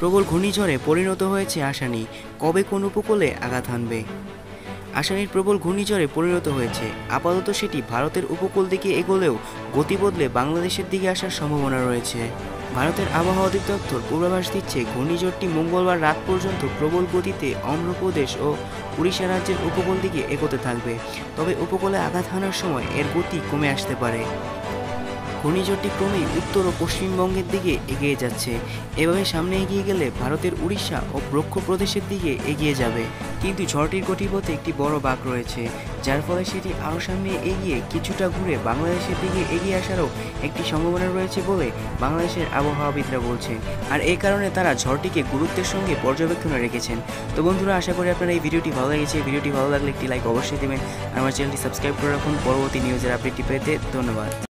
প্রবল ঘূর্ণিঝড়ে পরিণত হয়েছে আসানি। কবে কোন উপকূলে আঘাত হানবে? আসানির প্রবল ঘূর্ণিঝড়ে পরিণত হয়েছে। আপাতত সেটি ভারতের উপকূল দিকে এগোলেও গতি বদলে বাংলাদেশের দিকে আসার সম্ভাবনা রয়েছে। ভারতের আবহাওয়া অধিদপ্তর পূর্বাভাস দিচ্ছে, ঘূর্ণিঝড়টি মঙ্গলবার রাত পর্যন্ত প্রবল গতিতে অন্ধ্রপ্রদেশ ও উড়িষ্যা রাজ্যের উপকূল দিকে এগোতে থাকবে। তবে উপকূলে আঘাত হানার সময় এর গতি কমে আসতে পারে। ঘূর্ণিঝড়টি ক্রমেই উত্তর ও পশ্চিমবঙ্গের দিকে এগিয়ে যাচ্ছে। এভাবে সামনে এগিয়ে গেলে ভারতের উড়িষ্যা ও ব্রক্ষ প্রদেশের দিকে এগিয়ে যাবে। কিন্তু ঝড়টির গতিপথে একটি বড় বাঘ রয়েছে, যার ফলে সেটি আরও সামনে এগিয়ে কিছুটা ঘুরে বাংলাদেশের দিকে এগিয়ে আসারও একটি সম্ভাবনা রয়েছে বলে বাংলাদেশের আবহাওয়াবিদরা বলছেন। আর এই কারণে তারা ঝড়টিকে গুরুত্বের সঙ্গে পর্যবেক্ষণে রেখেছেন। তো বন্ধুরা, আশা করি আপনারা এই ভিডিওটি ভালো লেগেছে। ভিডিওটি ভালো লাগলে একটি লাইক অবশ্যই দেবেন। আমার চ্যানেলটি সাবস্ক্রাইব করে রাখুন। পরবর্তী নিউজের আপডেটটি পেতে ধন্যবাদ।